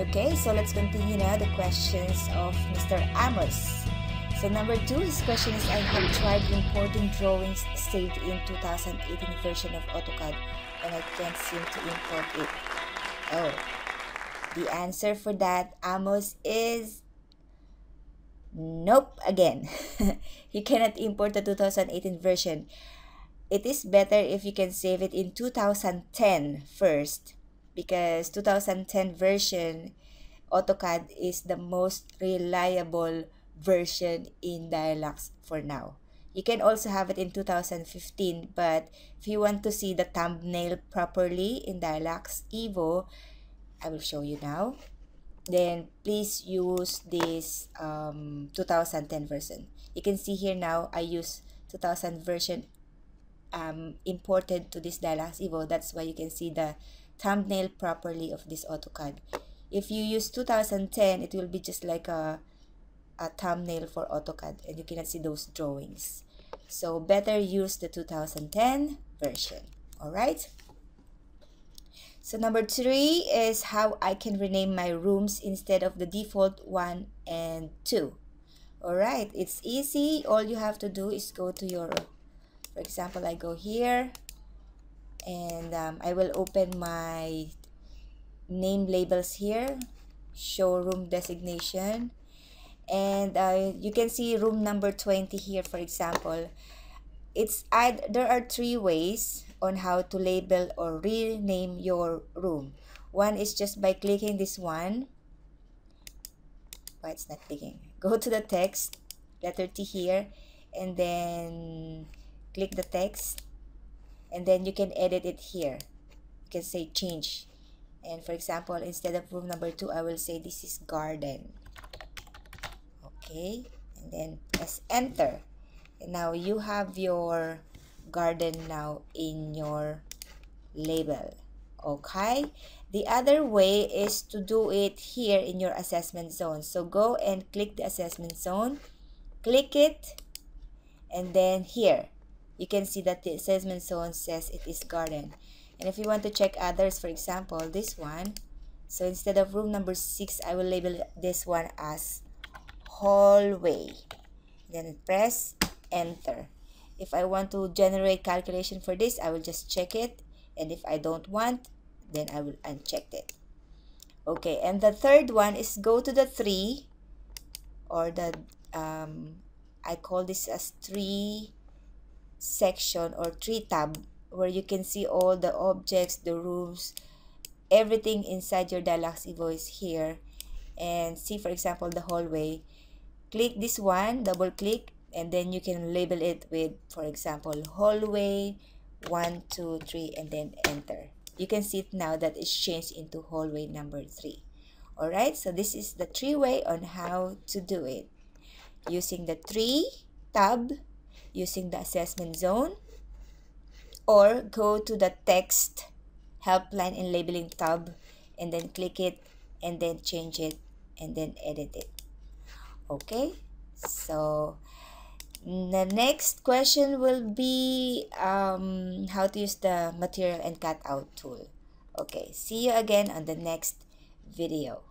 Okay, so let's continue now the questions of Mr. Amos. So number two, his question is, I have tried importing drawings saved in 2018 version of AutoCAD and I can't seem to import it. Oh, the answer for that, Amos, is nope again. you cannot import the 2018 version. It is better if you can save it in 2010 first because 2010 version AutoCAD is the most reliable version in Dialux for now. You can also have it in 2015, but if you want to see the thumbnail properly in Dialux Evo, I will show you now. Then please use this um, 2010 version. You can see here now I use 2000 version um, imported to this Dialux Evo. That's why you can see the thumbnail properly of this AutoCAD. If you use 2010, it will be just like a a thumbnail for AutoCAD and you cannot see those drawings. So better use the 2010 version. Alright? So number three is how I can rename my rooms instead of the default one and two. Alright, it's easy. All you have to do is go to your, for example, I go here and um, I will open my name labels here, showroom designation, and uh, you can see room number 20 here for example. It's add there are three ways on how to label or rename your room. One is just by clicking this one. Why it's not clicking? Go to the text letter T here and then click the text and then you can edit it here. You can say change. And for example instead of room number two I will say this is garden. Okay? And then press enter. And now you have your garden now in your label. Okay? The other way is to do it here in your assessment zone. So go and click the assessment zone. Click it. And then here you can see that the assessment zone says it is garden. And if you want to check others for example this one so instead of room number six i will label this one as hallway. Then press enter. If I want to generate calculation for this I will just check it. And if I don't want then I will uncheck it. Okay and the third one is go to the tree or the um, I call this as tree section or tree tab where you can see all the objects the rooms everything inside your Dialux Evo is here. And see for example the hallway. Click this one double click and then you can label it with for example hallway one two three and then enter. You can see it now that it's changed into hallway number three. All right so this is the three way on how to do it. Using the tree tab using the assessment zone or go to the text helpline and labeling tab and then click it and then change it and then edit it. Okay? So the next question will be um, how to use the material and cutout tool. Okay see you again on the next video